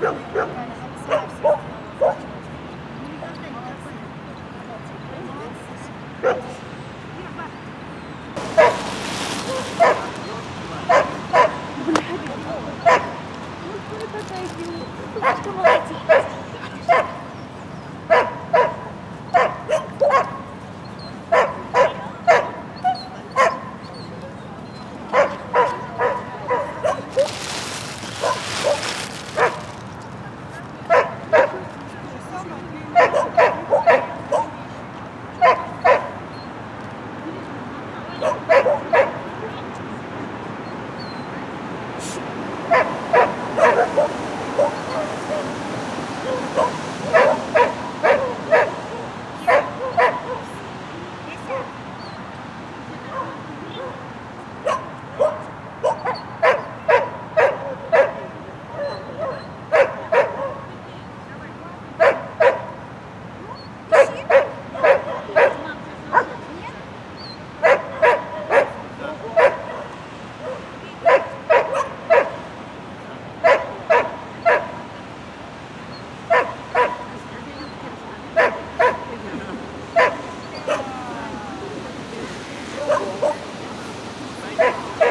Não, não. Блядь. Ну, такая идиотка. Сучка молодец. Ha, ha, ha!